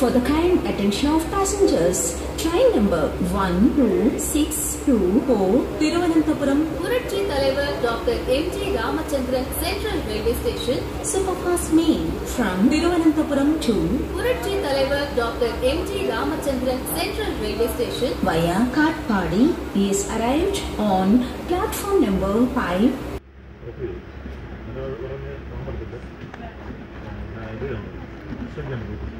for the kind attention of passengers. Train number 1264 Thiruvananthapuram Puratchi Talaivar Dr. M.J. Ramachandran Central Railway Station Superfast Mail from Thiruvananthapuram to Puratchi Talaivar Dr. M.J. Ramachandran Central Railway Station via Katpadi is arrived on platform number 5. Okay. Number, number, number, number, number, number, number, number,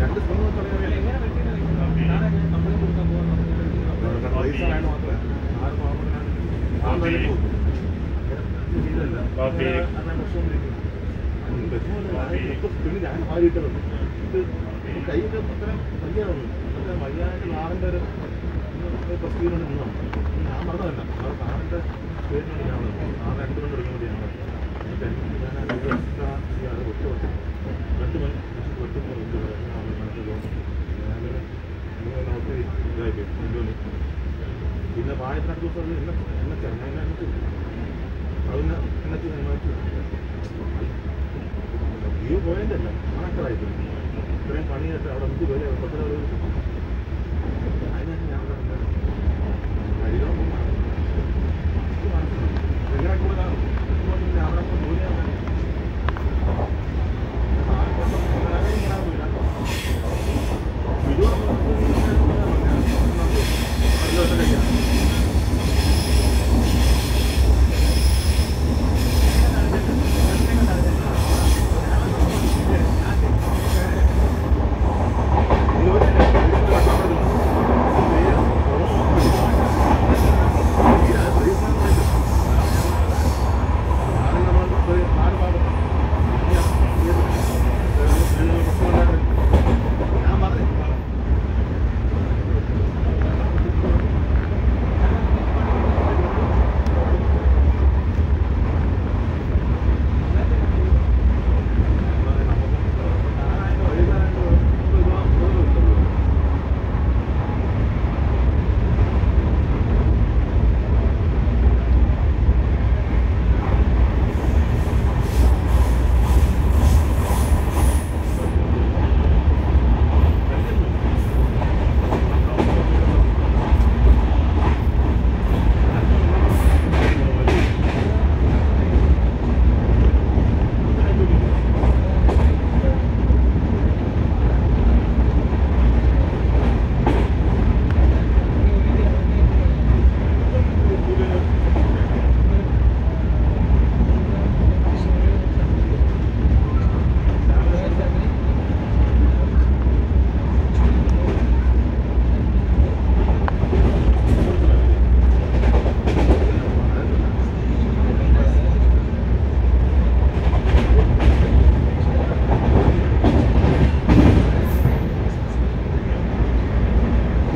രണ്ട് spoon പൈസ മാത്രമേ ആരും coffee. പിന്നെ ഞാൻ മാറിയിട്ടത് ഇത് കൈയൊക്കെ അത്ര വയ്യാറുണ്ട് അത്ര വയ്യായിട്ട് നാറിന്റെ ഒരു പ്രസ്തീനുണ്ട് നിന്നാണ് ഞാൻ പറഞ്ഞതല്ല അത് നാറിന്റെ പേരിനാണ് ഞാൻ നാളെ രണ്ട് കൊണ്ട് എടുക്കാൻ വേണ്ടി ഞാൻ പിന്നെ വാഴത്തിനടുത്ത് ദിവസം അത് എന്നെ എന്നെ എന്നെ അതിന് എന്നെ അത് വ്യൂ പോയിന്റ് അല്ല കണക്റ്റഡായി ഇത്രയും പണിയായിട്ട് അവിടെ എന്ത് വില പത്ര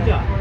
그죠?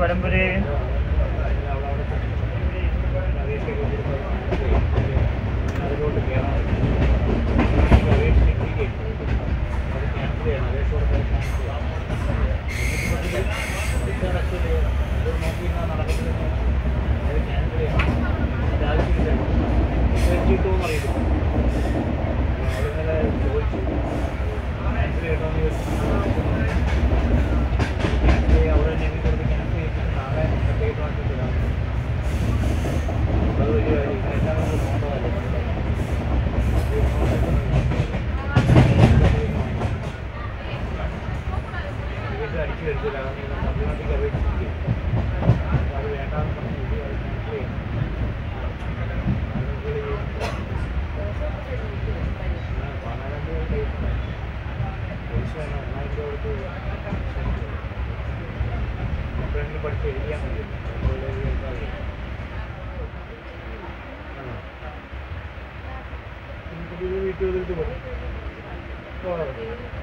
परम्परे മതി. ആണോ? നമുക്ക് ഇത് വീട്ടിൽ വന്നിട്ട് മതി പോകാം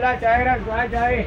પેલા ચાયરા જાય જાય